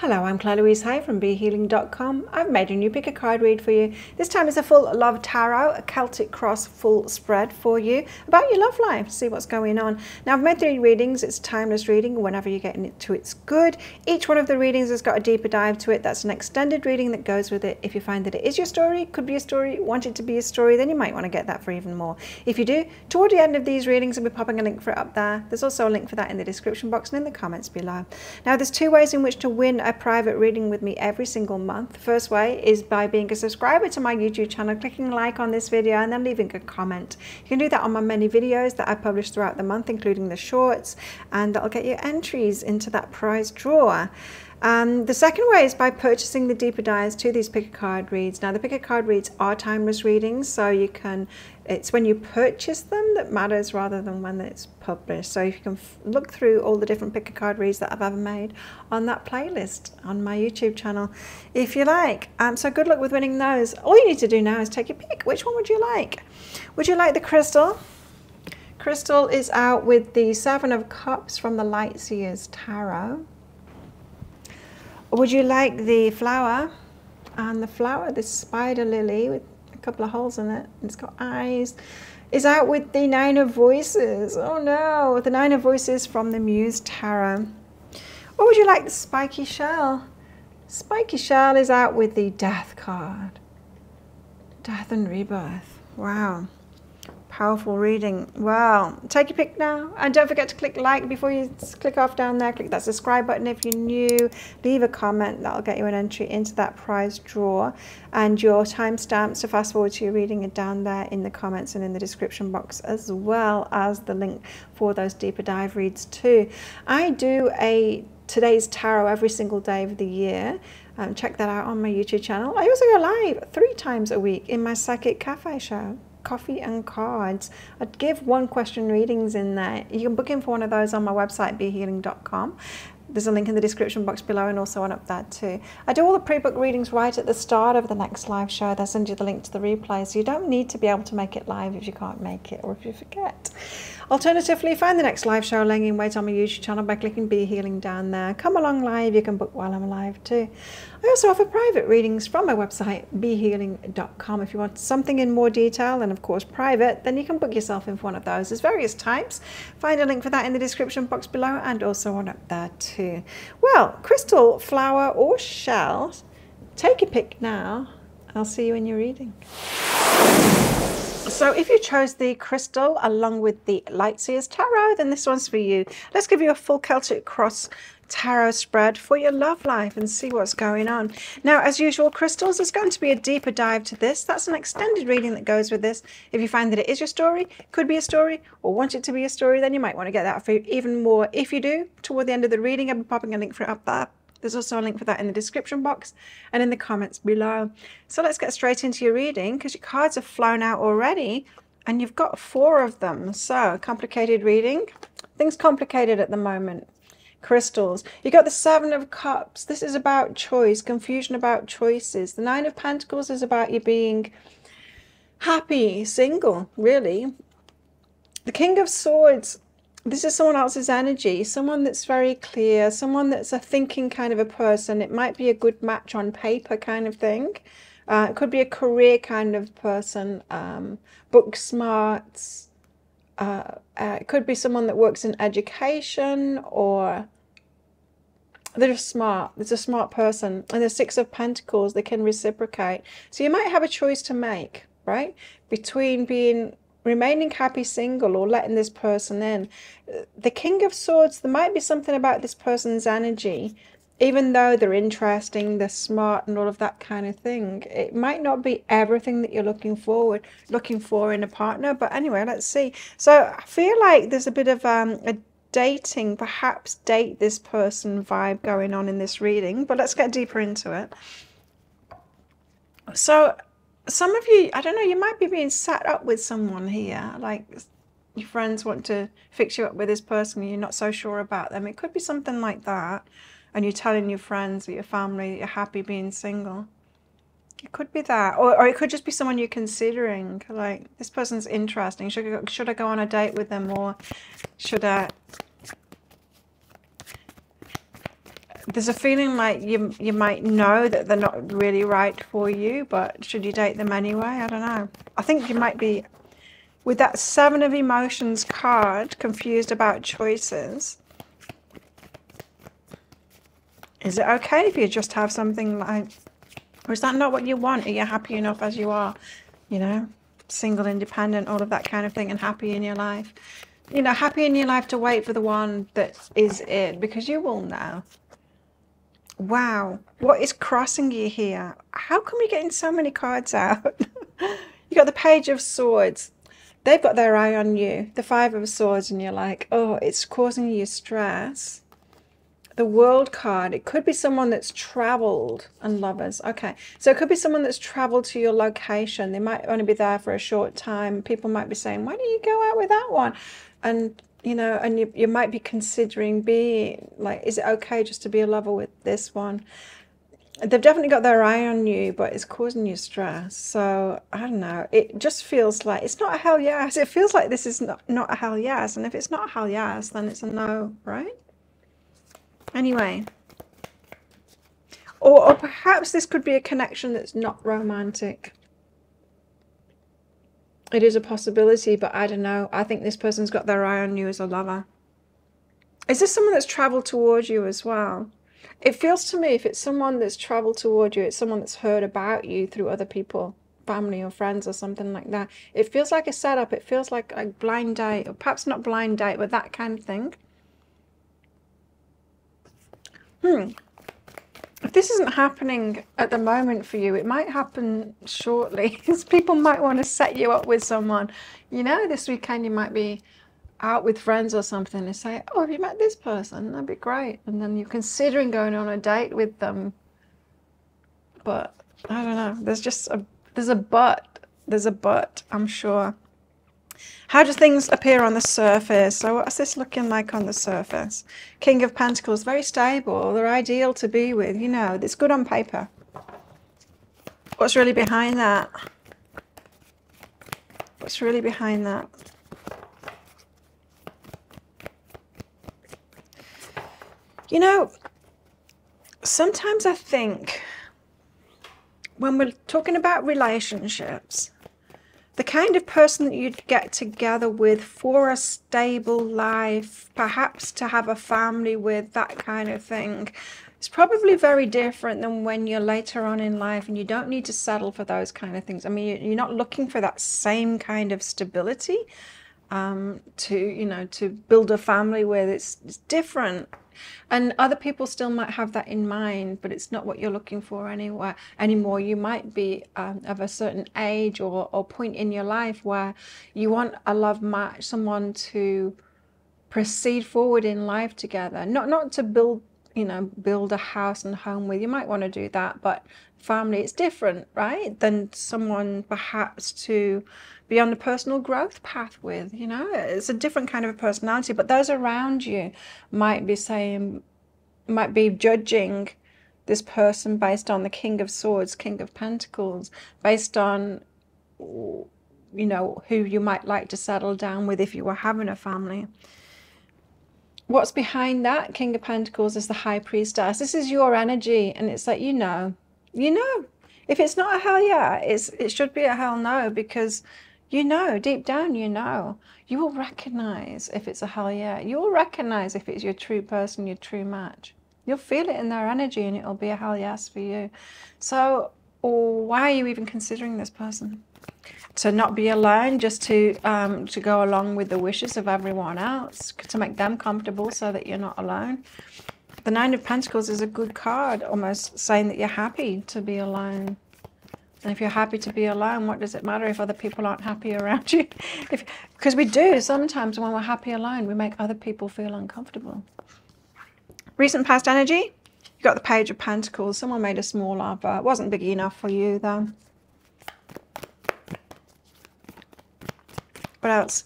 Hello, I'm Claire Louise Hay from BeHealing.com. I've made a new pick a card read for you. This time it's a full love tarot, a Celtic cross full spread for you about your love life, see what's going on. Now I've made three readings, it's timeless reading, whenever you get into it, it's good. Each one of the readings has got a deeper dive to it, that's an extended reading that goes with it. If you find that it is your story, could be a story, want it to be a story, then you might want to get that for even more. If you do, toward the end of these readings I'll be popping a link for it up there. There's also a link for that in the description box and in the comments below. Now there's two ways in which to win a private reading with me every single month. The first way is by being a subscriber to my YouTube channel, clicking like on this video and then leaving a comment. You can do that on my many videos that I publish throughout the month, including the shorts, and that'll get you entries into that prize draw. Um, the second way is by purchasing the deeper dives to these pick a card reads. Now the pick a card reads are timeless readings, so you can, it's when you purchase them that matters rather than when it's published. So if you can look through all the different pick a card reads that I've ever made on that playlist on my YouTube channel if you like. Um, so good luck with winning those. All you need to do now is take your pick. Which one would you like? Would you like the crystal? Crystal is out with the Seven of Cups from the Light Seers Tarot. Would you like the flower? And the flower, this spider lily with a couple of holes in it, it's got eyes, is out with the Nine of Voices. Oh no, the Nine of Voices from the Muse Tarot. Or would you like the spiky shell? Spiky shell is out with the Death card. Death and rebirth. Wow. Powerful reading. Wow. take your pick now. And don't forget to click like before you click off down there. Click that subscribe button if you're new. Leave a comment. That'll get you an entry into that prize draw. And your timestamps to fast forward to your reading are down there in the comments and in the description box, as well as the link for those deeper dive reads too. I do a today's tarot every single day of the year. Um, check that out on my YouTube channel. I also go live three times a week in my Psychic Cafe show coffee and cards. I'd give one question readings in there. You can book in for one of those on my website, behealing.com. There's a link in the description box below and also one up there too. I do all the pre-book readings right at the start of the next live show. They'll send you the link to the replay, so you don't need to be able to make it live if you can't make it or if you forget. Alternatively, find the next live show laying in wait on my YouTube channel by clicking Be Healing down there. Come along live, you can book while I'm live too. I also offer private readings from my website, behealing.com. If you want something in more detail and, of course, private, then you can book yourself in for one of those. There's various types. Find a link for that in the description box below and also one up there too. Well, crystal, flower, or shell, take a pick now. I'll see you in your reading. So if you chose the crystal along with the Lightseers Tarot, then this one's for you. Let's give you a full Celtic Cross tarot spread for your love life and see what's going on. Now, as usual, crystals, there's going to be a deeper dive to this. That's an extended reading that goes with this. If you find that it is your story, could be a story, or want it to be a story, then you might want to get that for even more. If you do, toward the end of the reading, I'll be popping a link for it up there. There's also a link for that in the description box and in the comments below. So let's get straight into your reading because your cards have flown out already and you've got four of them. So complicated reading. Things complicated at the moment crystals. You got the Seven of Cups. This is about choice, confusion about choices. The Nine of Pentacles is about you being happy, single, really. The King of Swords, this is someone else's energy, someone that's very clear, someone that's a thinking kind of a person. It might be a good match on paper kind of thing. Uh, it could be a career kind of person, um, book smarts, uh, uh, it could be someone that works in education or they're just smart. It's a smart person. And the Six of Pentacles, they can reciprocate. So you might have a choice to make, right? Between being remaining happy single or letting this person in. The King of Swords, there might be something about this person's energy even though they're interesting, they're smart and all of that kind of thing, it might not be everything that you're looking forward looking for in a partner. But anyway, let's see. So I feel like there's a bit of um, a dating, perhaps date this person vibe going on in this reading. But let's get deeper into it. So some of you, I don't know, you might be being set up with someone here, like your friends want to fix you up with this person, you're not so sure about them. It could be something like that and you're telling your friends or your family that you're happy being single. It could be that, or, or it could just be someone you're considering. Like this person's interesting. Should should I go on a date with them, or should I? There's a feeling like you you might know that they're not really right for you, but should you date them anyway? I don't know. I think you might be with that seven of emotions card, confused about choices. Is it okay if you just have something like, or is that not what you want? Are you happy enough as you are? You know, single, independent, all of that kind of thing, and happy in your life. You know, happy in your life to wait for the one that is it, because you will know. Wow, what is crossing you here? How come you're getting so many cards out? you got the Page of Swords. They've got their eye on you. The Five of Swords, and you're like, oh, it's causing you stress. The World card. It could be someone that's traveled and lovers. Okay, so it could be someone that's traveled to your location. They might only be there for a short time. People might be saying, why don't you go out with that one? And you know, and you, you might be considering being like, is it okay just to be a lover with this one? They've definitely got their eye on you, but it's causing you stress. So I don't know. It just feels like it's not a hell yes. It feels like this is not, not a hell yes. And if it's not a hell yes, then it's a no, right? Anyway. Or, or perhaps this could be a connection that's not romantic it is a possibility, but I don't know. I think this person's got their eye on you as a lover. Is this someone that's traveled towards you as well? It feels to me if it's someone that's traveled toward you, it's someone that's heard about you through other people, family or friends or something like that. It feels like a setup. It feels like a blind date, or perhaps not blind date, but that kind of thing. Hmm if this isn't happening at the moment for you, it might happen shortly. Because people might want to set you up with someone. You know, this weekend you might be out with friends or something and say, Oh, have you met this person? That'd be great. And then you're considering going on a date with them. But I don't know. There's just a there's a but. There's a but, I'm sure. How do things appear on the surface? So what's this looking like on the surface? King of Pentacles, very stable. They're ideal to be with, you know. It's good on paper. What's really behind that? What's really behind that? You know, sometimes I think when we're talking about relationships, the kind of person that you'd get together with for a stable life, perhaps to have a family with, that kind of thing. It's probably very different than when you're later on in life and you don't need to settle for those kind of things. I mean, you're not looking for that same kind of stability um, to, you know, to build a family with. It's, it's different and other people still might have that in mind but it's not what you're looking for anywhere anymore. You might be um, of a certain age or, or point in your life where you want a love match someone to proceed forward in life together. Not not to build you know build a house and home with you might want to do that but family it's different right than someone perhaps to be on a personal growth path with. You know, it's a different kind of a personality, but those around you might be saying, might be judging this person based on the King of Swords, King of Pentacles, based on, you know, who you might like to settle down with if you were having a family. What's behind that, King of Pentacles, is the High Priestess. This is your energy, and it's like, you know, you know. If it's not a hell yeah, it's, it should be a hell no, because you know, deep down, you know. You will recognize if it's a hell yeah. You will recognize if it's your true person, your true match. You'll feel it in their energy and it'll be a hell yes for you. So, why are you even considering this person? To not be alone, just to um, to go along with the wishes of everyone else, to make them comfortable so that you're not alone. The Nine of Pentacles is a good card, almost saying that you're happy to be alone. And if you're happy to be alone, what does it matter if other people aren't happy around you? if, because we do sometimes when we're happy alone, we make other people feel uncomfortable. Recent past energy, you got the Page of Pentacles. Someone made a small offer. It wasn't big enough for you though. What else?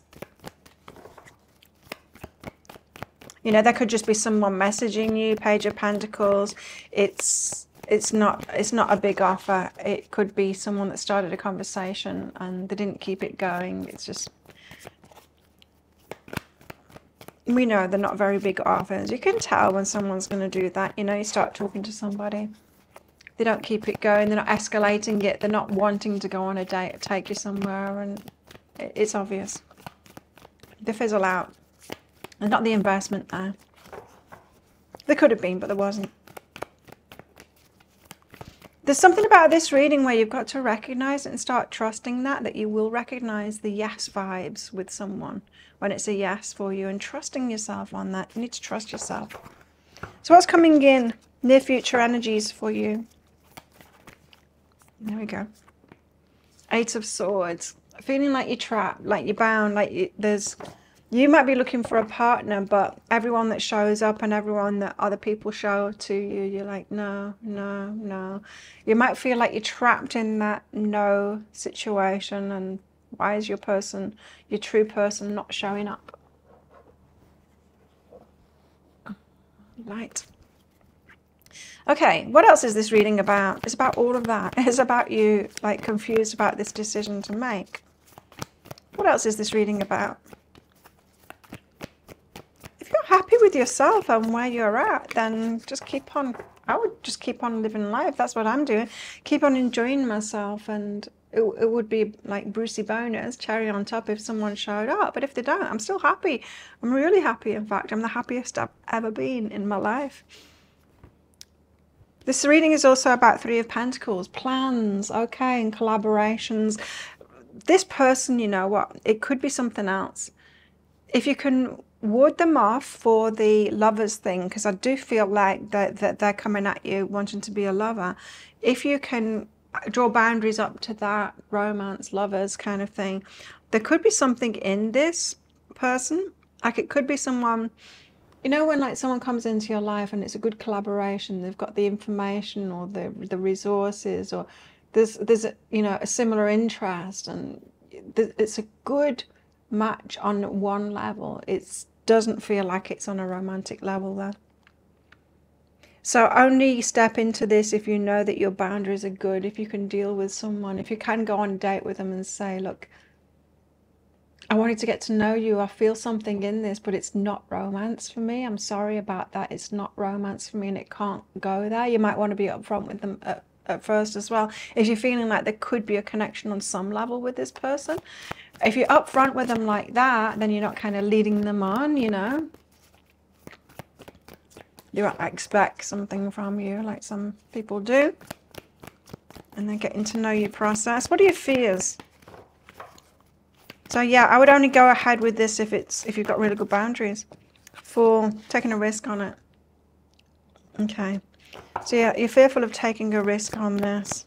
You know, there could just be someone messaging you, Page of Pentacles. It's it's not it's not a big offer. It could be someone that started a conversation and they didn't keep it going. It's just we know they're not very big offers. You can tell when someone's going to do that. You know, you start talking to somebody. They don't keep it going. They're not escalating it. They're not wanting to go on a date, take you somewhere. And it's obvious. They fizzle out. There's not the investment there. There could have been, but there wasn't. There's something about this reading where you've got to recognize and start trusting that, that you will recognize the yes vibes with someone when it's a yes for you and trusting yourself on that. You need to trust yourself. So what's coming in? Near future energies for you. There we go. Eight of Swords. Feeling like you're trapped, like you're bound, like you, there's you might be looking for a partner, but everyone that shows up and everyone that other people show to you, you're like, no, no, no. You might feel like you're trapped in that no situation. And why is your person, your true person, not showing up? Light. Okay, what else is this reading about? It's about all of that. It's about you, like, confused about this decision to make. What else is this reading about? If you're happy with yourself and where you're at, then just keep on. I would just keep on living life. That's what I'm doing. Keep on enjoying myself, and it, it would be like Brucey bonus, cherry on top if someone showed up. But if they don't, I'm still happy. I'm really happy. In fact, I'm the happiest I've ever been in my life. This reading is also about Three of Pentacles, plans, okay, and collaborations. This person, you know what, it could be something else. If you can ward them off for the lovers thing because I do feel like that, that they're coming at you wanting to be a lover. If you can draw boundaries up to that romance, lovers kind of thing, there could be something in this person. Like it could be someone, you know, when like someone comes into your life and it's a good collaboration, they've got the information or the the resources or there's there's a, you know a similar interest and it's a good match on one level. It doesn't feel like it's on a romantic level though. So only step into this if you know that your boundaries are good, if you can deal with someone, if you can go on a date with them and say, look, I wanted to get to know you. I feel something in this, but it's not romance for me. I'm sorry about that. It's not romance for me and it can't go there. You might want to be upfront with them uh, at, first as well. If you're feeling like there could be a connection on some level with this person, if you're upfront with them like that, then you're not kind of leading them on, you know. Won't expect something from you like some people do. And they're getting to know your process. What are your fears? So yeah, I would only go ahead with this if it's if you've got really good boundaries for taking a risk on it. Okay. So yeah, you're fearful of taking a risk on this.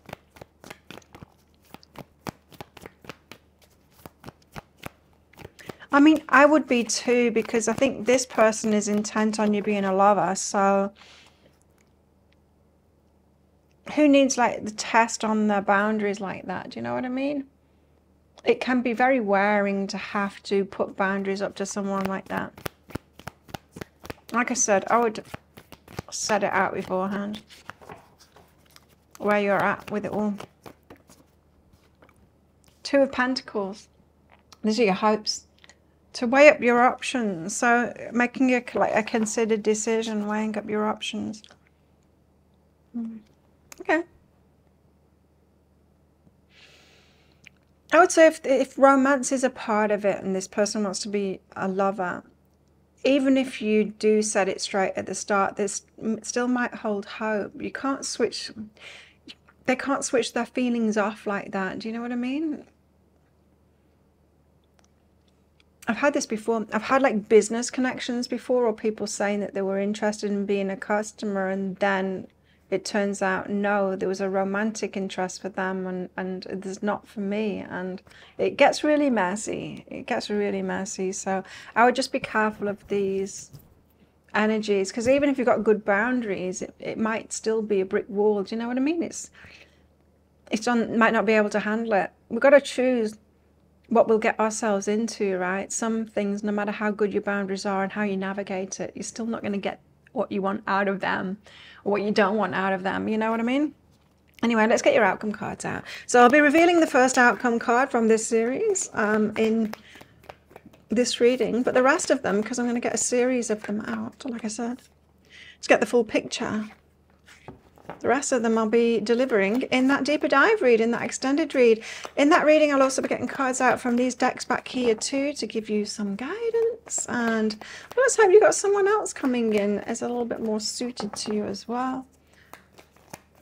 I mean, I would be too, because I think this person is intent on you being a lover. So who needs like the test on their boundaries like that? Do you know what I mean? It can be very wearing to have to put boundaries up to someone like that. Like I said, I would set it out beforehand. Where you're at with it all. Two of Pentacles. These are your hopes to weigh up your options. So making a, like a considered decision, weighing up your options. Hmm. Okay. I would say if, if romance is a part of it and this person wants to be a lover, even if you do set it straight at the start, this still might hold hope. You can't switch, they can't switch their feelings off like that. Do you know what I mean? I've had this before. I've had like business connections before, or people saying that they were interested in being a customer, and then it turns out no, there was a romantic interest for them, and and it's not for me, and it gets really messy. It gets really messy. So I would just be careful of these energies, because even if you've got good boundaries, it, it might still be a brick wall. Do you know what I mean? It's it's on might not be able to handle it. We've got to choose what we'll get ourselves into, right? Some things, no matter how good your boundaries are and how you navigate it, you're still not going to get what you want out of them or what you don't want out of them. You know what I mean? Anyway, let's get your outcome cards out. So I'll be revealing the first outcome card from this series um, in this reading, but the rest of them, because I'm going to get a series of them out, like I said, to get the full picture. The rest of them I'll be delivering in that deeper dive read, in that extended read. In that reading, I'll also be getting cards out from these decks back here too to give you some guidance. And let's hope you've got someone else coming in as a little bit more suited to you as well.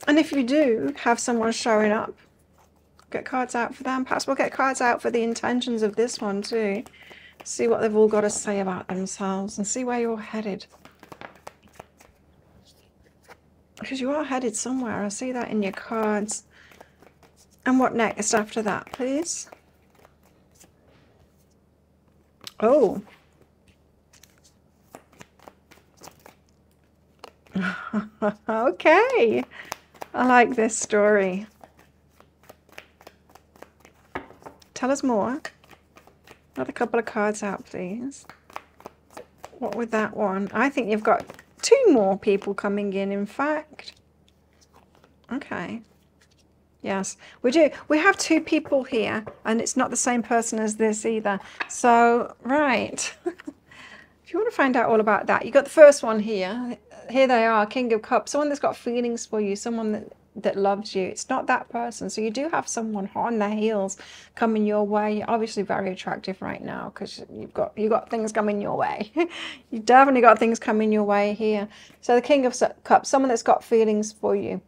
And if you do have someone showing up, get cards out for them. Perhaps we'll get cards out for the intentions of this one too. See what they've all got to say about themselves and see where you're headed. Because you are headed somewhere. I see that in your cards. And what next after that, please? Oh. okay. I like this story. Tell us more. Another couple of cards out, please. What with that one? I think you've got two more people coming in, in fact. Okay. Yes, we do. We have two people here, and it's not the same person as this either. So, right. if you want to find out all about that, you got the first one here. Here they are, King of Cups. Someone that's got feelings for you, someone that that loves you. It's not that person. So you do have someone on their heels coming your way. You're obviously very attractive right now because you've got you've got things coming your way. you've definitely got things coming your way here. So the King of Cups, someone that's got feelings for you.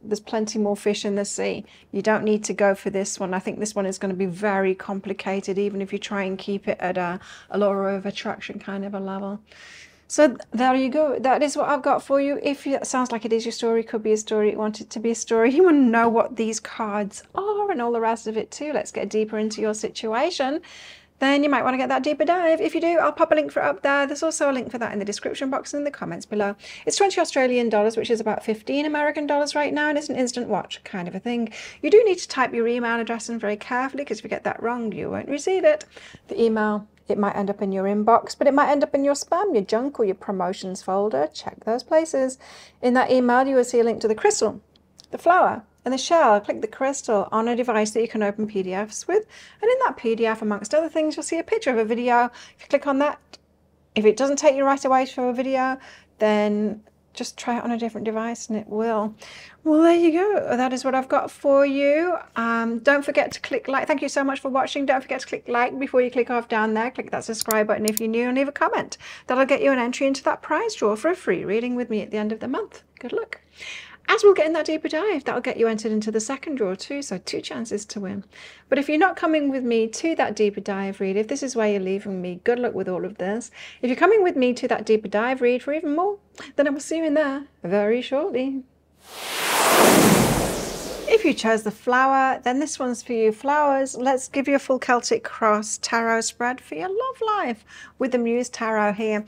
There's plenty more fish in the sea. You don't need to go for this one. I think this one is going to be very complicated, even if you try and keep it at a, a law of attraction kind of a level. So there you go. That is what I've got for you. If it sounds like it is your story, could be a story, you want it to be a story, you want to know what these cards are and all the rest of it too. Let's get deeper into your situation. Then you might want to get that deeper dive. If you do, I'll pop a link for it up there. There's also a link for that in the description box and in the comments below. It's 20 Australian dollars, which is about 15 American dollars right now, and it's an instant watch kind of a thing. You do need to type your email address in very carefully because if you get that wrong, you won't receive it. The email it might end up in your inbox, but it might end up in your spam, your junk, or your promotions folder. Check those places. In that email, you will see a link to the crystal, the flower, and the shell. Click the crystal on a device that you can open PDFs with. And in that PDF, amongst other things, you'll see a picture of a video. If you click on that, if it doesn't take you right away to a video, then just try it on a different device and it will. Well, there you go. That is what I've got for you. Um, don't forget to click like. Thank you so much for watching. Don't forget to click like before you click off down there. Click that subscribe button if you're new and leave a comment. That'll get you an entry into that prize draw for a free reading with me at the end of the month. Good luck. As we'll get in that deeper dive, that'll get you entered into the second draw too, so two chances to win. But if you're not coming with me to that deeper dive read, if this is where you're leaving me, good luck with all of this. If you're coming with me to that deeper dive read for even more, then I will see you in there very shortly. If you chose the flower, then this one's for you. Flowers, let's give you a full Celtic Cross tarot spread for your love life with the Muse Tarot here.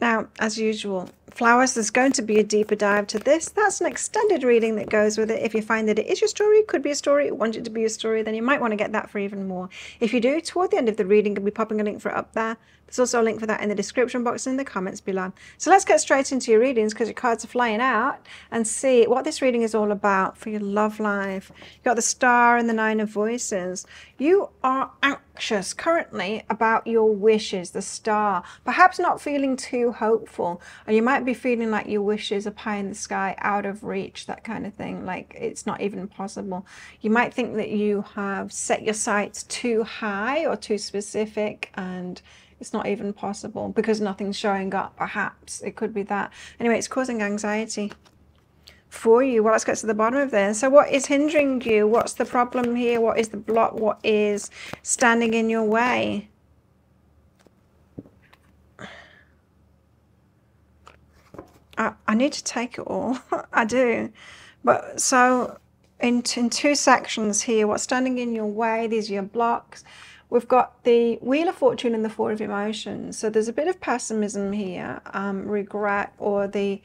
Now, as usual, flowers, there's going to be a deeper dive to this. That's an extended reading that goes with it. If you find that it is your story, could be a story, want it to be a story, then you might want to get that for even more. If you do, toward the end of the reading, I'll be popping a link for it up there. There's also a link for that in the description box and in the comments below. So let's get straight into your readings because your cards are flying out and see what this reading is all about for your love life. You've got the star and the nine of voices. You are anxious currently about your wishes, the star. Perhaps not feeling too hopeful. Or you might be feeling like your wishes are pie in the sky, out of reach, that kind of thing. Like it's not even possible. You might think that you have set your sights too high or too specific and it's not even possible because nothing's showing up perhaps. It could be that. Anyway it's causing anxiety for you. Well let's get to the bottom of this. So what is hindering you? What's the problem here? What is the block? What is standing in your way I, I need to take it all. I do. But so in, in two sections here what's standing in your way these are your blocks. We've got the Wheel of Fortune and the Four of Emotions. So there's a bit of pessimism here, um, regret, or the,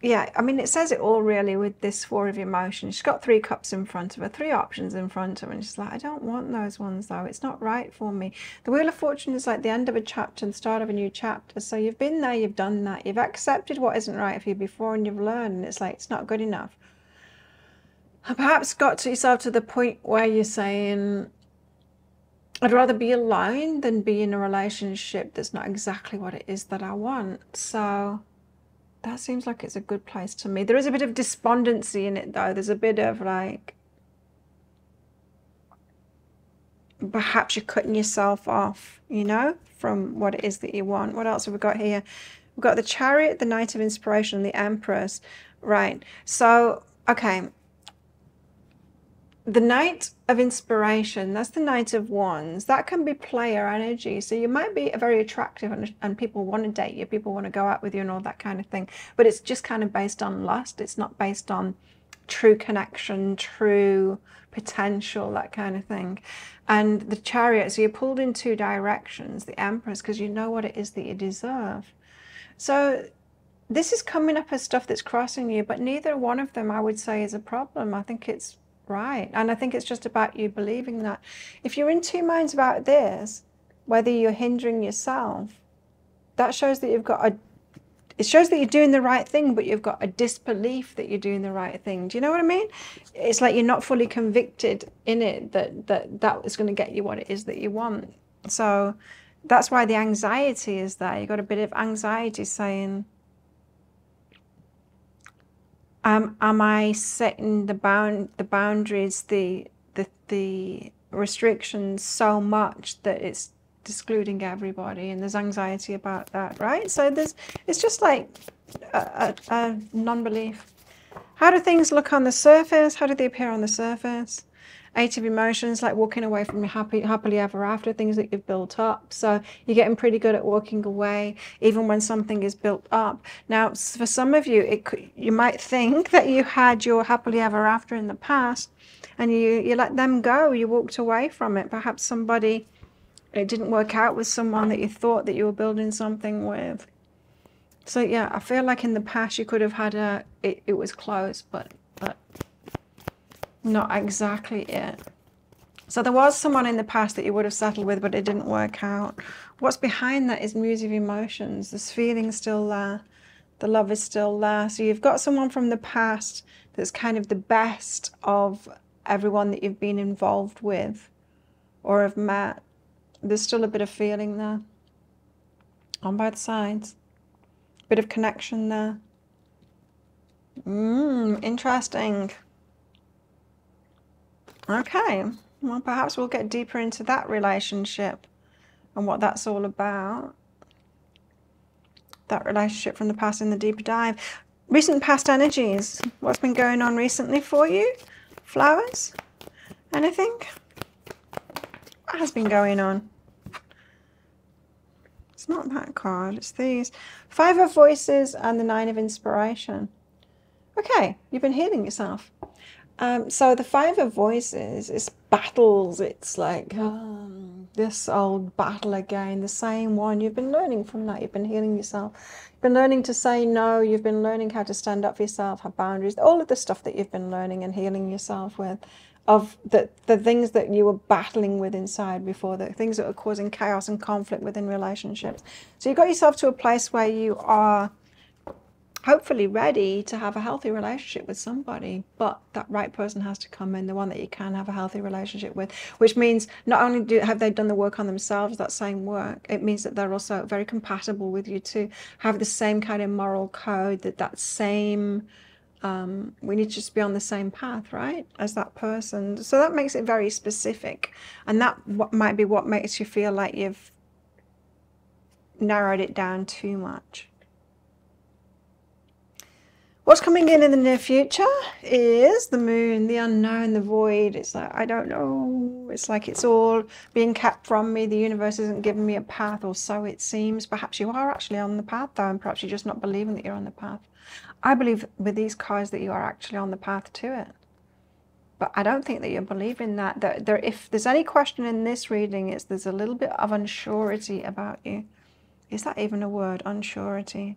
yeah, I mean, it says it all really with this Four of Emotions. She's got three cups in front of her, three options in front of her, and she's like, I don't want those ones though. It's not right for me. The Wheel of Fortune is like the end of a chapter and the start of a new chapter. So you've been there, you've done that, you've accepted what isn't right for you before, and you've learned, and it's like, it's not good enough. Perhaps got to yourself to the point where you're saying, I'd rather be alone than be in a relationship that's not exactly what it is that I want. So that seems like it's a good place to me. There is a bit of despondency in it though. There's a bit of like perhaps you're cutting yourself off, you know, from what it is that you want. What else have we got here? We've got the chariot, the knight of inspiration, the empress. Right. So, okay. The knight of inspiration, that's the knight of wands. That can be player energy. So you might be very attractive and, and people want to date you, people want to go out with you and all that kind of thing. But it's just kind of based on lust. It's not based on true connection, true potential, that kind of thing. And the chariot, so you're pulled in two directions, the empress, because you know what it is that you deserve. So this is coming up as stuff that's crossing you, but neither one of them I would say is a problem. I think it's right. And I think it's just about you believing that. If you're in two minds about this, whether you're hindering yourself, that shows that you've got a it shows that you're doing the right thing, but you've got a disbelief that you're doing the right thing. Do you know what I mean? It's like you're not fully convicted in it that that, that is going to get you what it is that you want. So that's why the anxiety is there. You've got a bit of anxiety saying, am I setting the bound the boundaries, the the the restrictions so much that it's excluding everybody? And there's anxiety about that right? So there's it's just like a, a, a non-belief. How do things look on the surface? How do they appear on the surface eight of emotions like walking away from your happy happily ever after things that you've built up. So you're getting pretty good at walking away even when something is built up. Now for some of you it could, you might think that you had your happily ever after in the past and you you let them go you walked away from it. Perhaps somebody it didn't work out with someone that you thought that you were building something with. So yeah, I feel like in the past you could have had a it, it was close, but but not exactly it. So there was someone in the past that you would have settled with, but it didn't work out. What's behind that is music of emotions. There's feeling still there. The love is still there. So you've got someone from the past that's kind of the best of everyone that you've been involved with or have met there's still a bit of feeling there on both sides. Bit of connection there. Mmm, interesting. Okay, well, perhaps we'll get deeper into that relationship and what that's all about. That relationship from the past in the deeper dive. Recent past energies. What's been going on recently for you? Flowers? Anything? What has been going on? It's not that card, it's these. Five of Voices and the Nine of Inspiration. Okay, you've been healing yourself. Um, so the Five of Voices is battles. It's like um, this old battle again, the same one. You've been learning from that. You've been healing yourself. You've been learning to say no. You've been learning how to stand up for yourself, have boundaries. All of the stuff that you've been learning and healing yourself with of the, the things that you were battling with inside before, the things that are causing chaos and conflict within relationships. So you got yourself to a place where you are hopefully ready to have a healthy relationship with somebody, but that right person has to come in, the one that you can have a healthy relationship with, which means not only do have they done the work on themselves, that same work, it means that they're also very compatible with you to have the same kind of moral code, that that same um, we need to just be on the same path, right, as that person. So that makes it very specific, and that what might be what makes you feel like you've narrowed it down too much. What's coming in in the near future is the moon, the unknown, the void. It's like, I don't know. It's like it's all being kept from me. The universe isn't giving me a path, or so it seems. Perhaps you are actually on the path, though, and perhaps you're just not believing that you're on the path. I believe with these cards that you are actually on the path to it. But I don't think that you're believing that. That there, if there's any question in this reading, it's there's a little bit of unsurety about you. Is that even a word? Unsurety.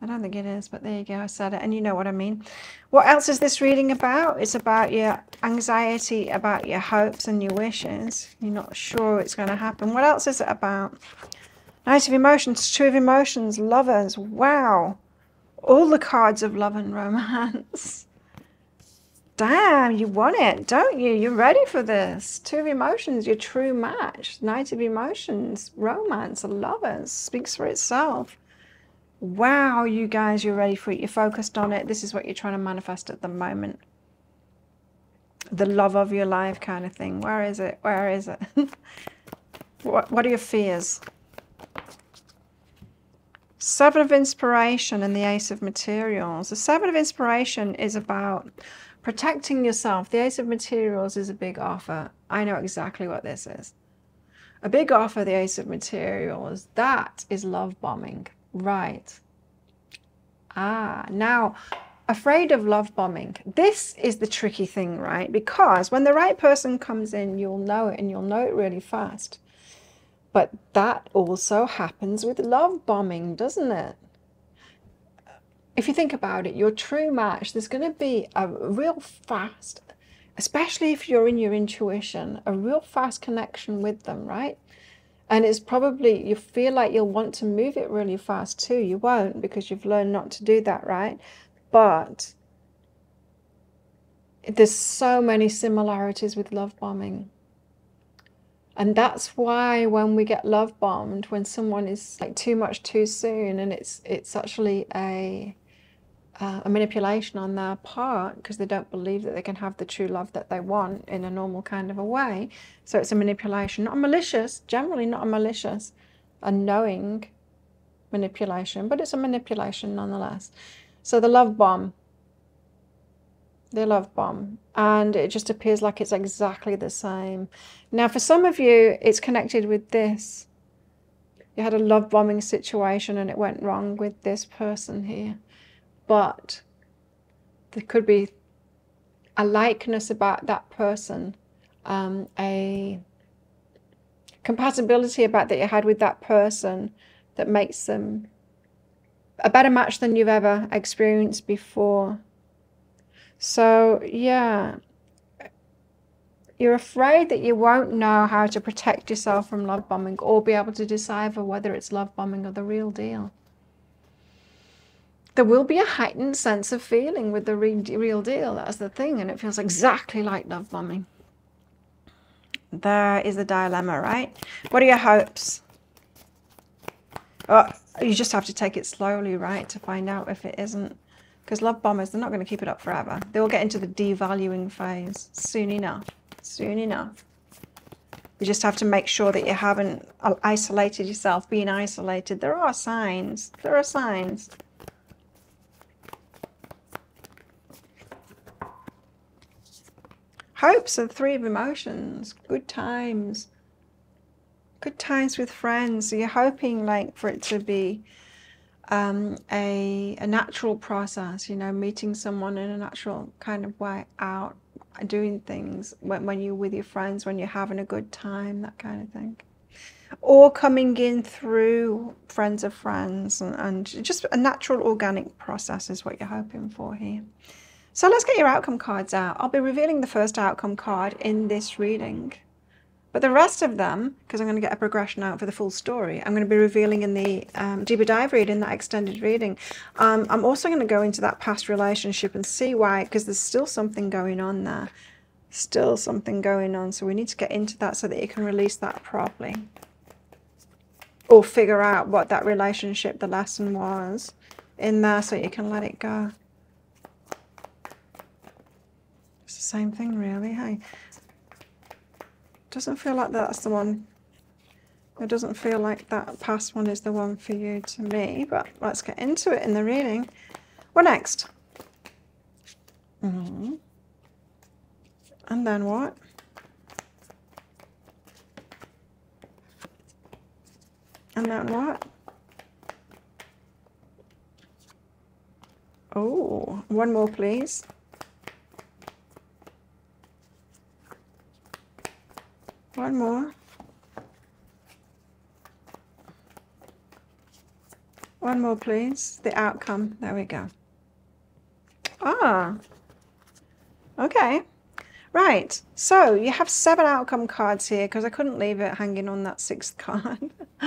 I don't think it is, but there you go. I said it, and you know what I mean. What else is this reading about? It's about your anxiety, about your hopes and your wishes. You're not sure it's going to happen. What else is it about? Knight of Emotions, Two of Emotions, Lovers. Wow all the cards of love and romance. Damn, you want it, don't you? You're ready for this. Two of emotions, your true match. Knight of emotions, romance, lovers, speaks for itself. Wow, you guys, you're ready for it. You're focused on it. This is what you're trying to manifest at the moment. The love of your life kind of thing. Where is it? Where is it? what, what are your fears? Seven of Inspiration and the Ace of Materials. The Seven of Inspiration is about Protecting yourself. The Ace of Materials is a big offer. I know exactly what this is. A big offer, the Ace of Materials, that is love bombing. Right. Ah, now, afraid of love bombing. This is the tricky thing, right? Because when the right person comes in, you'll know it and you'll know it really fast. But that also happens with love bombing, doesn't it? if you think about it, your true match, there's going to be a real fast, especially if you're in your intuition, a real fast connection with them, right? And it's probably, you feel like you'll want to move it really fast too. You won't because you've learned not to do that, right? But there's so many similarities with love bombing. And that's why when we get love bombed, when someone is like too much too soon, and it's it's actually a uh, a manipulation on their part because they don't believe that they can have the true love that they want in a normal kind of a way. So it's a manipulation, not a malicious, generally not a malicious, a knowing manipulation, but it's a manipulation nonetheless. So the love bomb, the love bomb, and it just appears like it's exactly the same. Now, for some of you, it's connected with this. You had a love bombing situation and it went wrong with this person here but there could be a likeness about that person, um, a compatibility about that you had with that person that makes them a better match than you've ever experienced before. So, yeah, you're afraid that you won't know how to protect yourself from love bombing or be able to decipher whether it's love bombing or the real deal there will be a heightened sense of feeling with the re real deal. That's the thing. And it feels exactly like love bombing. There is the dilemma, right? What are your hopes? Oh, you just have to take it slowly, right, to find out if it isn't. Because love bombers, they're not going to keep it up forever. They will get into the devaluing phase soon enough. Soon enough. You just have to make sure that you haven't uh, isolated yourself, being isolated. There are signs. There are signs. Hopes are three of emotions, good times, good times with friends. So you're hoping like for it to be um, a, a natural process, you know, meeting someone in a natural kind of way out, doing things when, when you're with your friends, when you're having a good time, that kind of thing. Or coming in through friends of friends and, and just a natural organic process is what you're hoping for here. So let's get your outcome cards out. I'll be revealing the first outcome card in this reading. But the rest of them, because I'm going to get a progression out for the full story, I'm going to be revealing in the um, deeper dive reading, that extended reading. Um, I'm also going to go into that past relationship and see why, because there's still something going on there. Still something going on. So we need to get into that so that you can release that properly. Or figure out what that relationship, the lesson was in there so you can let it go. Same thing really, hey? Doesn't feel like that's the one. It doesn't feel like that past one is the one for you to me, but let's get into it in the reading. What next? Mm -hmm. And then what? And then what? Oh, one more please. One more. One more, please. The outcome. There we go. Ah. Okay. Right, so you have seven outcome cards here because I couldn't leave it hanging on that sixth card.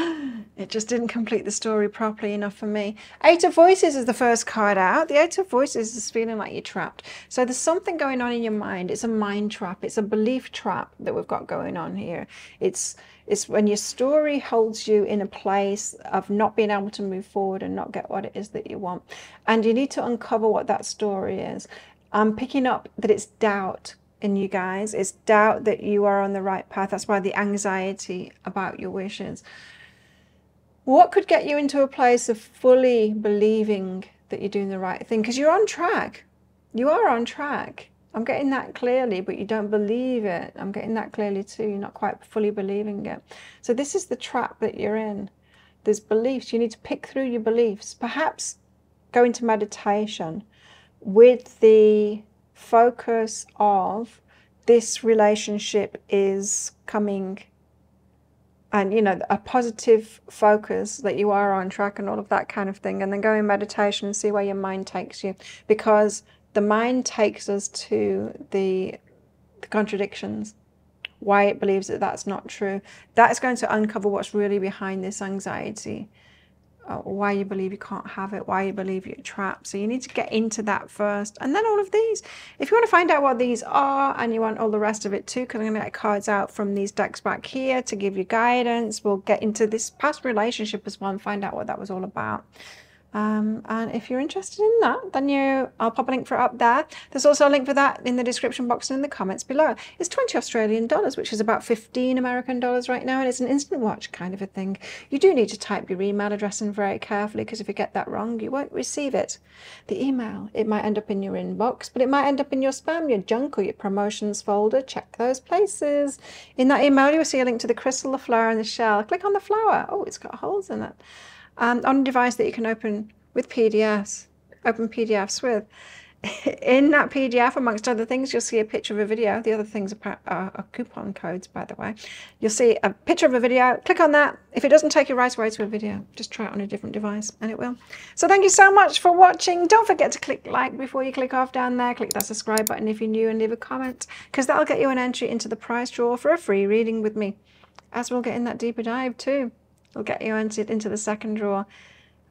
it just didn't complete the story properly enough for me. Eight of Voices is the first card out. The Eight of Voices is feeling like you're trapped. So there's something going on in your mind. It's a mind trap. It's a belief trap that we've got going on here. It's it's when your story holds you in a place of not being able to move forward and not get what it is that you want. And you need to uncover what that story is. I'm picking up that it's doubt in you guys. It's doubt that you are on the right path. That's why the anxiety about your wishes. What could get you into a place of fully believing that you're doing the right thing? Because you're on track. You are on track. I'm getting that clearly, but you don't believe it. I'm getting that clearly too. You're not quite fully believing it. So this is the trap that you're in. There's beliefs. You need to pick through your beliefs. Perhaps go into meditation with the focus of this relationship is coming and you know a positive focus that you are on track and all of that kind of thing and then go in meditation and see where your mind takes you. Because the mind takes us to the, the contradictions why it believes that that's not true. That is going to uncover what's really behind this anxiety Uh, why you believe you can't have it, why you believe you're trapped. So you need to get into that first. And then all of these. If you want to find out what these are and you want all the rest of it too, because I'm going to get cards out from these decks back here to give you guidance, we'll get into this past relationship as well find out what that was all about. Um, and if you're interested in that, then you, I'll pop a link for it up there. There's also a link for that in the description box and in the comments below. It's 20 Australian dollars, which is about 15 American dollars right now, and it's an instant watch kind of a thing. You do need to type your email address in very carefully because if you get that wrong, you won't receive it. The email, it might end up in your inbox, but it might end up in your spam, your junk, or your promotions folder. Check those places. In that email, you'll see a link to the crystal, the flower, and the shell. Click on the flower. Oh, it's got holes in it um, on a device that you can open with PDFs, open PDFs with. In that PDF, amongst other things, you'll see a picture of a video. The other things are, are, are, coupon codes, by the way. You'll see a picture of a video. Click on that. If it doesn't take you right away to a video, just try it on a different device and it will. So thank you so much for watching. Don't forget to click like before you click off down there. Click that subscribe button if you're new and leave a comment because that'll get you an entry into the prize draw for a free reading with me. As we'll get in that deeper dive too. It'll get you entered into the second draw.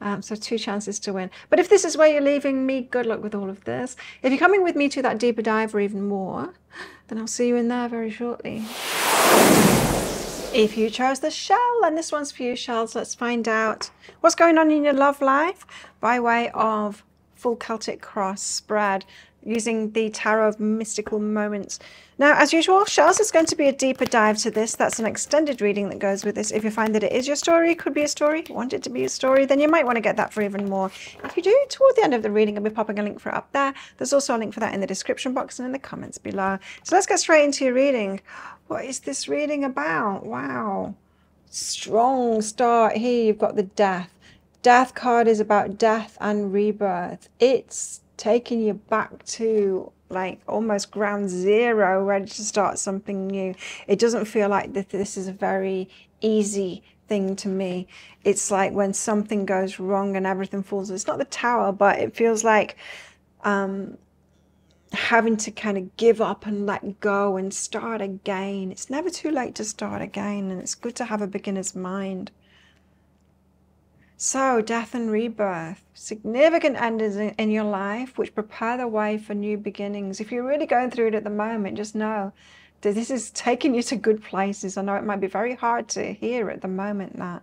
Um, so two chances to win. But if this is where you're leaving me, good luck with all of this. If you're coming with me to that deeper dive or even more, then I'll see you in there very shortly. If you chose the shell, and this one's for you, shells, let's find out what's going on in your love life by way of full Celtic cross spread using the Tarot of Mystical Moments. Now, as usual, Shells is going to be a deeper dive to this. That's an extended reading that goes with this. If you find that it is your story, could be a story, want it to be a story, then you might want to get that for even more. If you do, toward the end of the reading, I'll be popping a link for it up there. There's also a link for that in the description box and in the comments below. So let's get straight into your reading. What is this reading about? Wow. Strong start here. You've got the death. Death card is about death and rebirth. It's taking you back to like almost ground zero, ready to start something new. It doesn't feel like that this is a very easy thing to me. It's like when something goes wrong and everything falls. It's not the tower, but it feels like um, having to kind of give up and let go and start again. It's never too late to start again, and it's good to have a beginner's mind. So, death and rebirth, significant endings in your life which prepare the way for new beginnings. If you're really going through it at the moment, just know that this is taking you to good places. I know it might be very hard to hear at the moment that.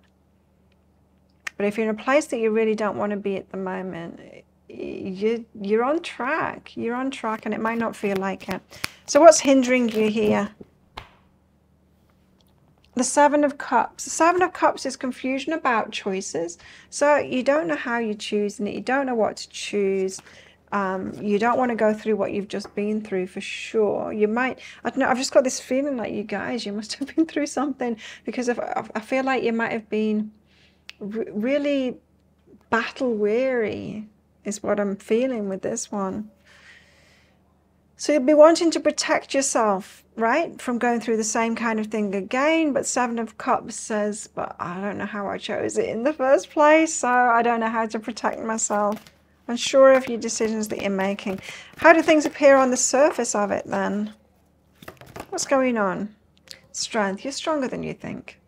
But if you're in a place that you really don't want to be at the moment, you, you're on track. You're on track and it might not feel like it. So, what's hindering you here? The Seven of Cups. The Seven of Cups is confusion about choices. So you don't know how you choose and. You don't know what to choose. Um, you don't want to go through what you've just been through for sure. You might, I don't know, I've just got this feeling like you guys, you must have been through something because if, I feel like you might have been really battle weary is what I'm feeling with this one. So you'll be wanting to protect yourself, right, from going through the same kind of thing again. But Seven of Cups says, but I don't know how I chose it in the first place, so I don't know how to protect myself. Unsure of your decisions that you're making. How do things appear on the surface of it then? What's going on? Strength. You're stronger than you think.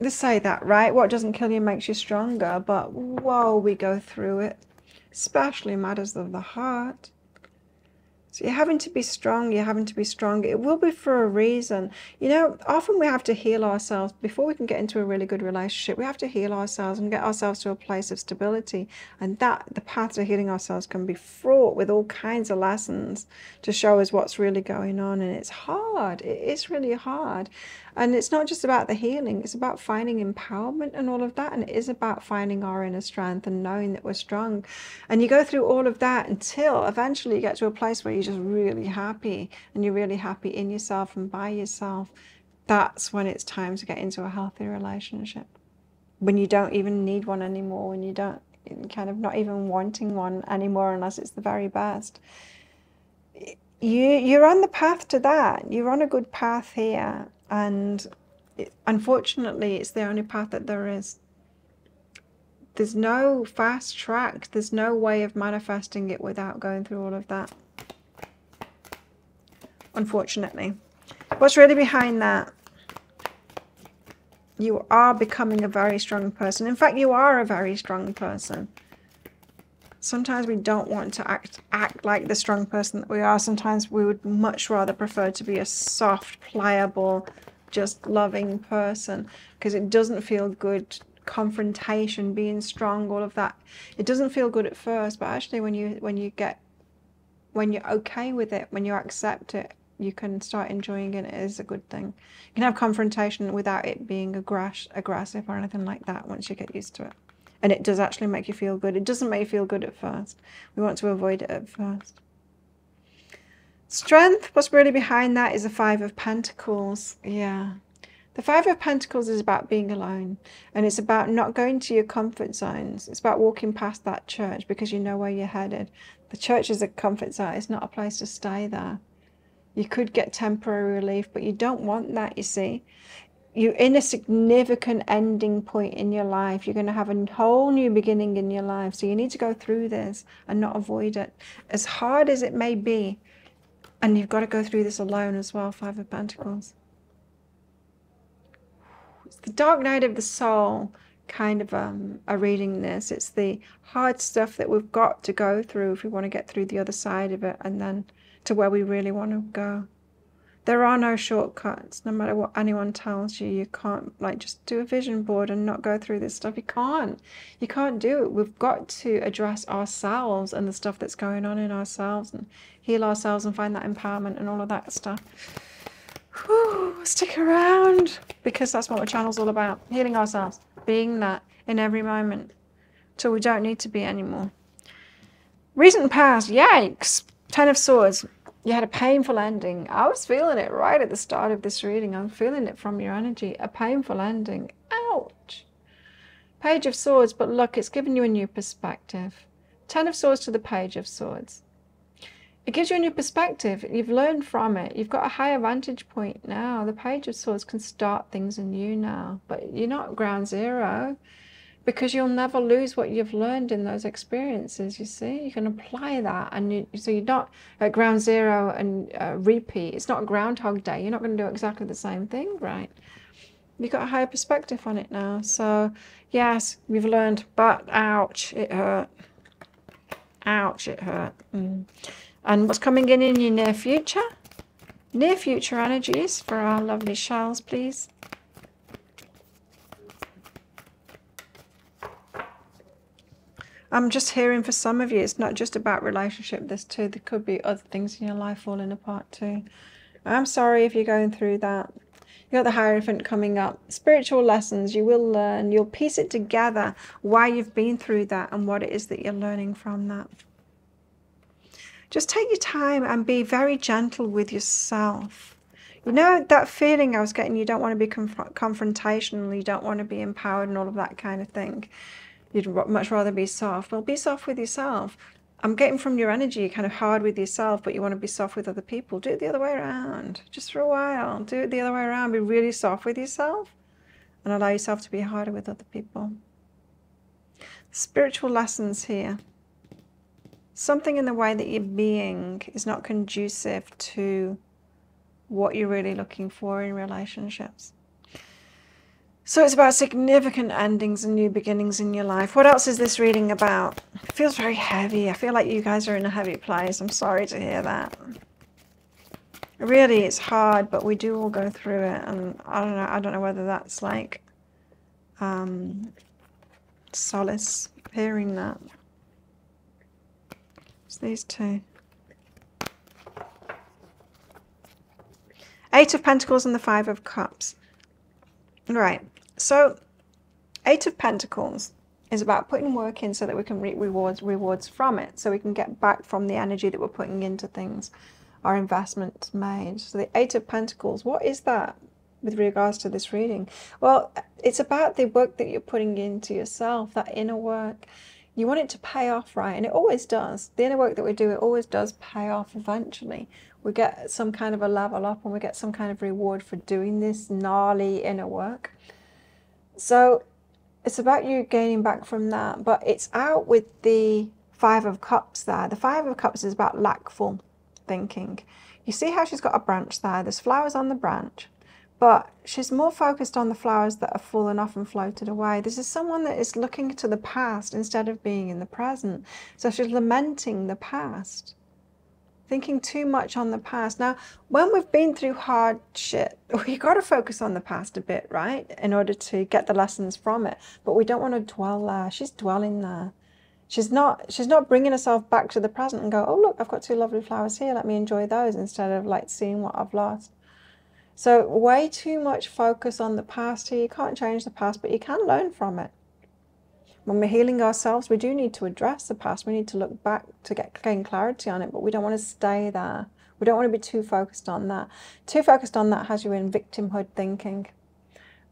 They say that, right? What doesn't kill you makes you stronger. But whoa, we go through it. Especially matters of the heart. So you're having to be strong, you're having to be strong. It will be for a reason. You know, often we have to heal ourselves before we can get into a really good relationship. We have to heal ourselves and get ourselves to a place of stability. And that the path to healing ourselves can be fraught with all kinds of lessons to show us what's really going on. And it's hard. It is really hard. And it's not just about the healing, it's about finding empowerment and all of that. And it is about finding our inner strength and knowing that we're strong. And you go through all of that until eventually you get to a place where you're just really happy and you're really happy in yourself and by yourself. That's when it's time to get into a healthy relationship. When you don't even need one anymore, when you don't kind of not even wanting one anymore unless it's the very best you you're on the path to that you're on a good path here and it, unfortunately it's the only path that there is. There's no fast track. There's no way of manifesting it without going through all of that. Unfortunately. What's really behind that? You are becoming a very strong person. In fact you are a very strong person sometimes we don't want to act act like the strong person that we are. Sometimes we would much rather prefer to be a soft, pliable, just loving person because it doesn't feel good confrontation being strong all of that it doesn't feel good at first but actually when you when you get when you're okay with it when you accept it you can start enjoying it. It is a good thing. You can have confrontation without it being aggress- aggressive or anything like that once you get used to it and it does actually make you feel good. It doesn't make you feel good at first. We want to avoid it at first. Strength, what's really behind that is the Five of Pentacles. Yeah. The Five of Pentacles is about being alone and it's about not going to your comfort zones. It's about walking past that church because you know where you're headed. The church is a comfort zone, it's not a place to stay there. You could get temporary relief, but you don't want that, you see you're in a significant ending point in your life. You're going to have a whole new beginning in your life. So you need to go through this and not avoid it. As hard as it may be, and you've got to go through this alone as well, Five of Pentacles. It's the dark night of the soul kind of um, a reading this. It's the hard stuff that we've got to go through if we want to get through the other side of it and then to where we really want to go. There are no shortcuts. No matter what anyone tells you, you can't like just do a vision board and not go through this stuff. You can't. You can't do it. We've got to address ourselves and the stuff that's going on in ourselves and heal ourselves and find that empowerment and all of that stuff. Whew, stick around because that's what my channel's all about. Healing ourselves, being that in every moment till we don't need to be anymore. Recent past, yikes. Ten of Swords you had a painful ending. I was feeling it right at the start of this reading. I'm feeling it from your energy. A painful ending. Ouch. Page of Swords, but look, it's given you a new perspective. Ten of Swords to the Page of Swords. It gives you a new perspective. You've learned from it. You've got a higher vantage point now. The Page of Swords can start things anew now, but you're not ground zero because you'll never lose what you've learned in those experiences you see? You can apply that and you, so you're not at ground zero and uh, repeat. It's not a groundhog day. You're not going to do exactly the same thing right? You've got a higher perspective on it now. So yes you've learned but ouch it hurt. Ouch it hurt. Mm. and what's coming in in your near future? Near future energies for our lovely shells please I'm just hearing for some of you, it's not just about relationship. There's too, there could be other things in your life falling apart too. I'm sorry if you're going through that. You got the Hierophant coming up. Spiritual lessons you will learn. You'll piece it together why you've been through that and what it is that you're learning from that. Just take your time and be very gentle with yourself. You know that feeling I was getting, you don't want to be conf confrontational, you don't want to be empowered and all of that kind of thing. You'd much rather be soft. Well, be soft with yourself. I'm getting from your energy, you're kind of hard with yourself, but you want to be soft with other people. Do it the other way around, just for a while. Do it the other way around. Be really soft with yourself and allow yourself to be harder with other people. Spiritual lessons here. Something in the way that you're being is not conducive to what you're really looking for in relationships. So it's about significant endings and new beginnings in your life. What else is this reading about? It feels very heavy. I feel like you guys are in a heavy place. I'm sorry to hear that. Really, it's hard, but we do all go through it. And I don't know. I don't know whether that's like um, solace hearing that. It's these two. Eight of Pentacles and the Five of Cups. Right. So, Eight of Pentacles is about putting work in so that we can reap rewards rewards from it, so we can get back from the energy that we're putting into things, our investment made. So the Eight of Pentacles, what is that with regards to this reading? Well, it's about the work that you're putting into yourself, that inner work. You want it to pay off, right? And it always does. The inner work that we do, it always does pay off eventually. We get some kind of a level up and we get some kind of reward for doing this gnarly inner work. So it's about you gaining back from that, but it's out with the Five of Cups there. The Five of Cups is about lackful thinking. You see how she's got a branch there? There's flowers on the branch, but she's more focused on the flowers that have fallen off and floated away. This is someone that is looking to the past instead of being in the present. So she's lamenting the past thinking too much on the past. Now, when we've been through hard shit, we got to focus on the past a bit, right? In order to get the lessons from it. But we don't want to dwell there. She's dwelling there. She's not she's not bringing herself back to the present and go, "Oh, look, I've got two lovely flowers here. Let me enjoy those instead of like seeing what I've lost." So, way too much focus on the past here. You can't change the past, but you can learn from it when we're healing ourselves, we do need to address the past. We need to look back to get gain clarity on it, but we don't want to stay there. We don't want to be too focused on that. Too focused on that has you in victimhood thinking.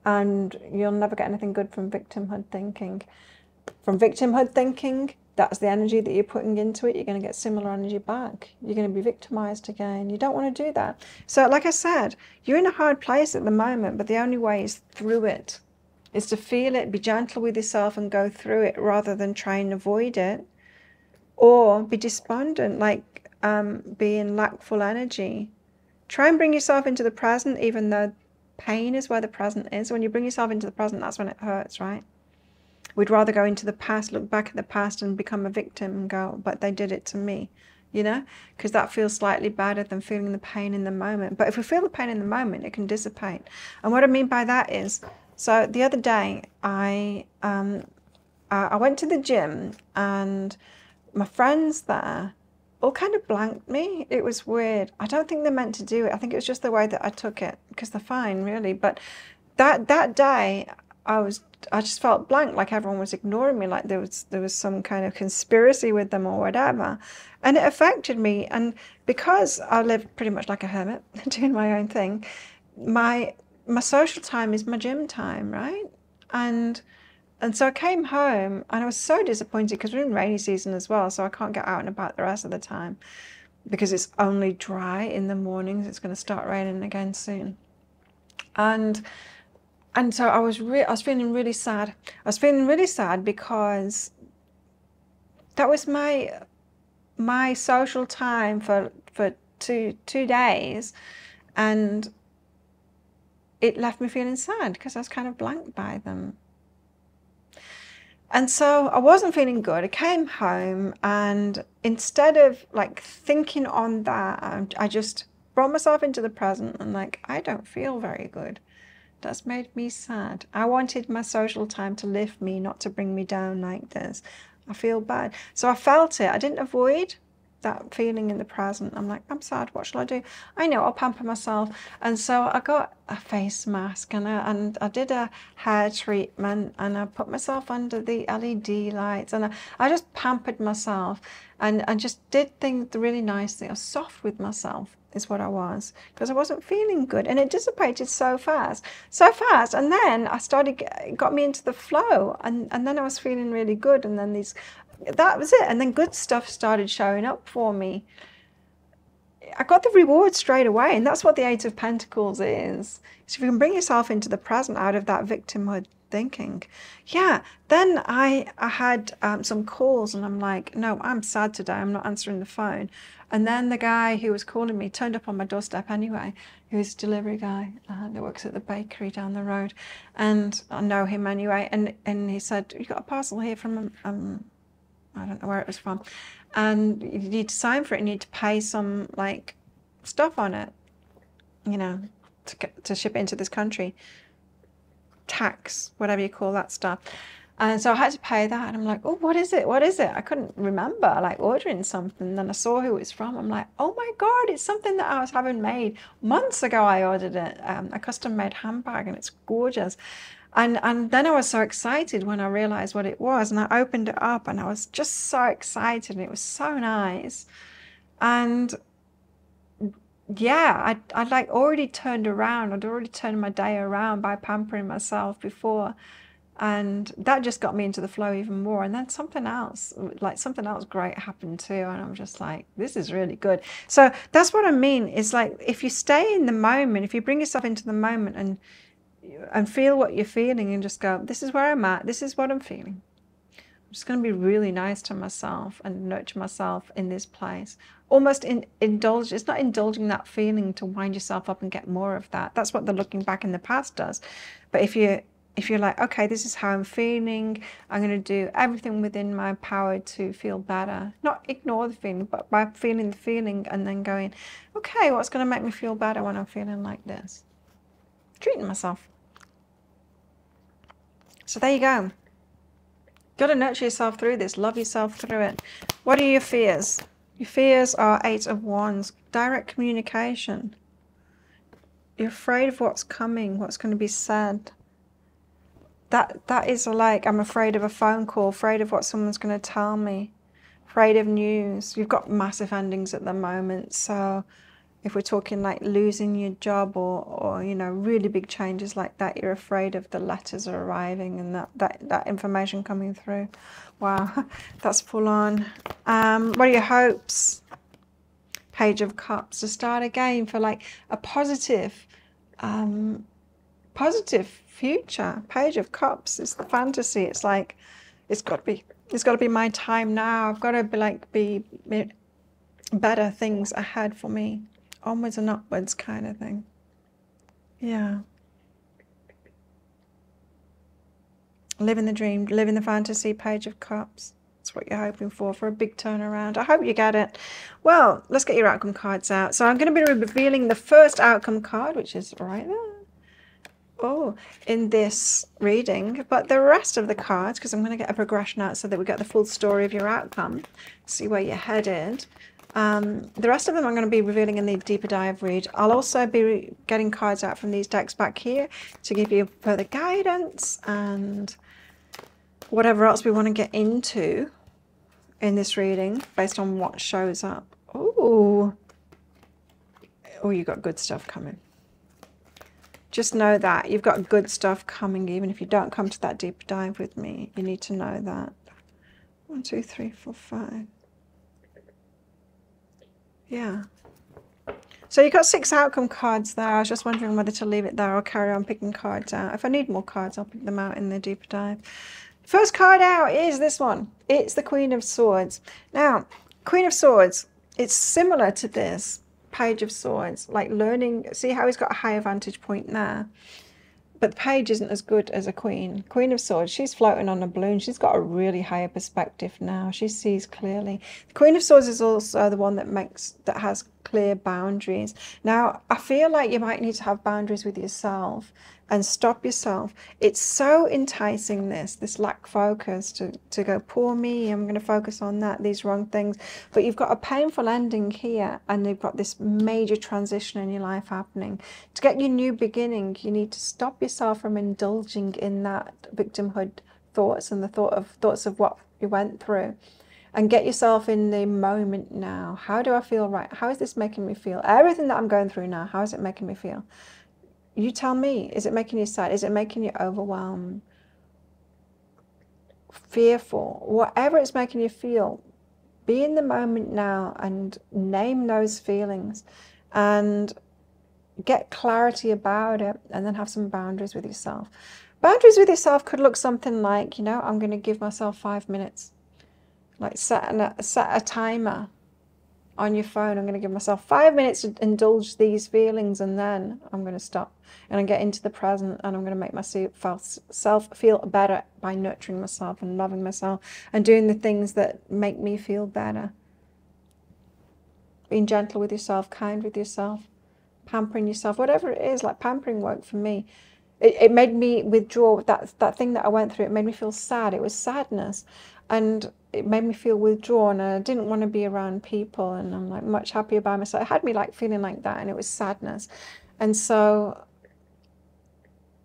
And you'll never get anything good from victimhood thinking. From victimhood thinking, that's the energy that you're putting into it. You're going to get similar energy back. You're going to be victimized again. You don't want to do that. So, like I said, you're in a hard place at the moment, but the only way is through it is to feel it, be gentle with yourself and go through it rather than try and avoid it. Or be despondent, like um, being lackful energy. Try and bring yourself into the present, even though pain is where the present is. When you bring yourself into the present, that's when it hurts, right? We'd rather go into the past, look back at the past and become a victim and go, but they did it to me, you know? Because that feels slightly better than feeling the pain in the moment. But if we feel the pain in the moment, it can dissipate. And what I mean by that is so the other day, I um, I went to the gym and my friends there all kind of blanked me. It was weird. I don't think they meant to do it. I think it was just the way that I took it because they're fine, really. But that that day, I was I just felt blank, like everyone was ignoring me, like there was there was some kind of conspiracy with them or whatever, and it affected me. And because I lived pretty much like a hermit, doing my own thing, my my social time is my gym time, right? And and so I came home and I was so disappointed because we're in rainy season as well, so I can't get out and about the rest of the time because it's only dry in the mornings. It's going to start raining again soon, and and so I was re- I was feeling really sad. I was feeling really sad because that was my my social time for for two two days, and it left me feeling sad because I was kind of blank by them. And so I wasn't feeling good. I came home and instead of like thinking on that, um, I just brought myself into the present and like, I don't feel very good. That's made me sad. I wanted my social time to lift me, not to bring me down like this. I feel bad. So I felt it. I didn't avoid that feeling in the present. I'm like, I'm sad. What shall I do? I know I'll pamper myself. And so I got a face mask and I, and I did a hair treatment and I put myself under the LED lights and I, I just pampered myself and I just did things really nicely. I was soft with myself is what I was because I wasn't feeling good and it dissipated so fast, so fast. And then I started, it got me into the flow and, and then I was feeling really good. And then these that was it. And then good stuff started showing up for me. I got the reward straight away, and that's what the Eight of Pentacles is. So if you can bring yourself into the present out of that victimhood thinking. Yeah. Then I I had um, some calls, and I'm like, no, I'm sad today. I'm not answering the phone. And then the guy who was calling me turned up on my doorstep anyway. He was a delivery guy uh, that works at the bakery down the road, and I know him anyway. And and he said, "You got a parcel here from um, I don't know where it was from, and you need to sign for it. and You need to pay some like stuff on it, you know, to to ship it into this country." tax, whatever you call that stuff. And so I had to pay that. And I'm like, oh, what is it? What is it? I couldn't remember like ordering something. And then I saw who it was from. I'm like, oh my God, it's something that I was having made months ago. I ordered it, um, a custom made handbag, and it's gorgeous. And, and then I was so excited when I realized what it was. And I opened it up and I was just so excited. And it was so nice. And yeah, I I like already turned around. I'd already turned my day around by pampering myself before, and that just got me into the flow even more. And then something else, like something else great happened too, and I'm just like, this is really good. So that's what I mean. is like if you stay in the moment, if you bring yourself into the moment and and feel what you're feeling, and just go, this is where I'm at. This is what I'm feeling. I'm just going to be really nice to myself and nurture myself in this place. Almost in, indulge, it's not indulging that feeling to wind yourself up and get more of that. That's what the looking back in the past does. But if you if you're like, okay, this is how I'm feeling, I'm going to do everything within my power to feel better. Not ignore the feeling, but by feeling the feeling and then going, okay, what's going to make me feel better when I'm feeling like this? Treating myself. So there you go. Got to nurture yourself through this. Love yourself through it. What are your fears? Your fears are Eight of Wands. Direct communication. You're afraid of what's coming, what's going to be said. That That is like, I'm afraid of a phone call, afraid of what someone's going to tell me, afraid of news. You've got massive endings at the moment, so if we're talking like losing your job or, or you know really big changes like that you're afraid of the letters are arriving and that that, that information coming through. Wow that's full on. Um, what are your hopes? Page of cups to start again for like a positive um, positive future. Page of cups it's the fantasy. It's like it's got to be it's got to be my time now. I've got to be like be better things ahead for me onwards and upwards kind of thing. Yeah. Living the dream, living the fantasy, page of cups. That's what you're hoping for, for a big turnaround. I hope you get it. Well, let's get your outcome cards out. So I'm going to be revealing the first outcome card, which is right there. Oh, in this reading, but the rest of the cards, because I'm going to get a progression out so that we get the full story of your outcome, see where you're headed. Um, the rest of them I'm going to be revealing in the deeper dive read. I'll also be getting cards out from these decks back here to give you further guidance and whatever else we want to get into in this reading based on what shows up. Oh, oh, you got good stuff coming. Just know that you've got good stuff coming, even if you don't come to that deeper dive with me. You need to know that. One, two, three, four, five. Yeah. So you've got six outcome cards there. I was just wondering whether to leave it there or carry on picking cards out. If I need more cards, I'll pick them out in the deeper dive. First card out is this one. It's the Queen of Swords. Now, Queen of Swords, it's similar to this Page of Swords, like learning, see how he's got a higher vantage point there but the page isn't as good as a queen. Queen of Swords, she's floating on a balloon. She's got a really higher perspective now. She sees clearly. The Queen of Swords is also the one that makes that has clear boundaries. Now, I feel like you might need to have boundaries with yourself and stop yourself. It's so enticing this, this lack focus to, to go, poor me, I'm going to focus on that, these wrong things. But you've got a painful ending here and you've got this major transition in your life happening. To get your new beginning, you need to stop yourself from indulging in that victimhood thoughts and the thought of thoughts of what you went through and get yourself in the moment now. How do I feel right? How is this making me feel? Everything that I'm going through now, how is it making me feel? You tell me, is it making you sad? Is it making you overwhelmed? Fearful? Whatever it's making you feel, be in the moment now and name those feelings and get clarity about it and then have some boundaries with yourself. Boundaries with yourself could look something like, you know, I'm going to give myself five minutes. Like set, a set a timer on your phone. I'm going to give myself five minutes to indulge these feelings and then I'm going to stop and I get into the present and I'm going to make myself feel better by nurturing myself and loving myself and doing the things that make me feel better. Being gentle with yourself, kind with yourself, pampering yourself, whatever it is, like pampering work for me. It, it made me withdraw that that thing that I went through. It made me feel sad. It was sadness, and it made me feel withdrawn and I didn't want to be around people and I'm like much happier by myself. It had me like feeling like that and it was sadness. And so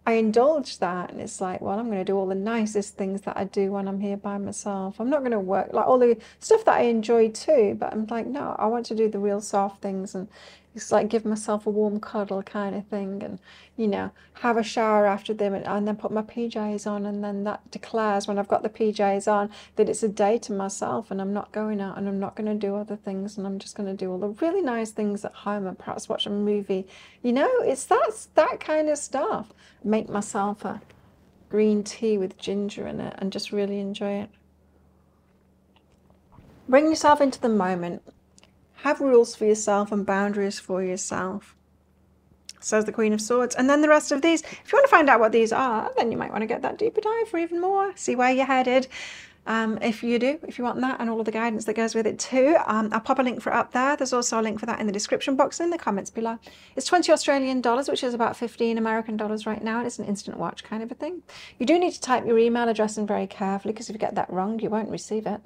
I indulged that and it's like, well, I'm going to do all the nicest things that I do when I'm here by myself. I'm not going to work like all the stuff that I enjoy too, but I'm like, no, I want to do the real soft things and it's like give myself a warm cuddle kind of thing and you know have a shower after them and, and, then put my pjs on and then that declares when i've got the pjs on that it's a day to myself and i'm not going out and i'm not going to do other things and i'm just going to do all the really nice things at home and perhaps watch a movie. You know it's that that kind of stuff. Make myself a green tea with ginger in it and just really enjoy it. Bring yourself into the moment have rules for yourself and boundaries for yourself. Says the Queen of Swords. And then the rest of these, if you want to find out what these are, then you might want to get that deeper dive for even more. See where you're headed. Um, if you do, if you want that and all of the guidance that goes with it too, um, I'll pop a link for it up there. There's also a link for that in the description box and in the comments below. It's 20 Australian dollars, which is about 15 American dollars right now. And it's an instant watch kind of a thing. You do need to type your email address in very carefully because if you get that wrong, you won't receive it.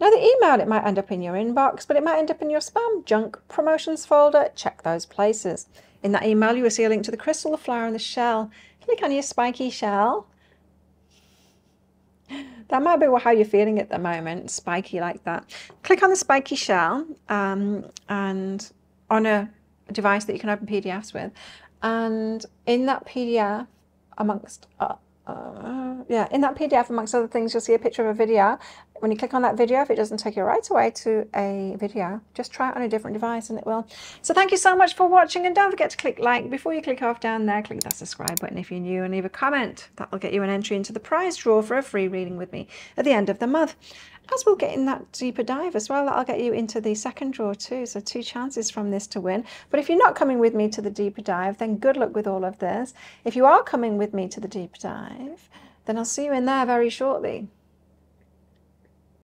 Now the email, it might end up in your inbox, but it might end up in your spam, junk, promotions folder. Check those places. In that email, you will see a link to the crystal, the flower, and the shell. Click on your spiky shell. That might be how you're feeling at the moment, spiky like that. Click on the spiky shell um, and on a device that you can open PDFs with. And in that PDF, amongst uh, uh, yeah, in that PDF, amongst other things, you'll see a picture of a video. When you click on that video, if it doesn't take you right away to a video, just try it on a different device and it will. So thank you so much for watching and don't forget to click like. Before you click off down there, click that subscribe button if you're new and leave a comment. That will get you an entry into the prize draw for a free reading with me at the end of the month. As we'll get in that deeper dive as well, that'll get you into the second draw too. So two chances from this to win. But if you're not coming with me to the deeper dive, then good luck with all of this. If you are coming with me to the deeper dive, then I'll see you in there very shortly.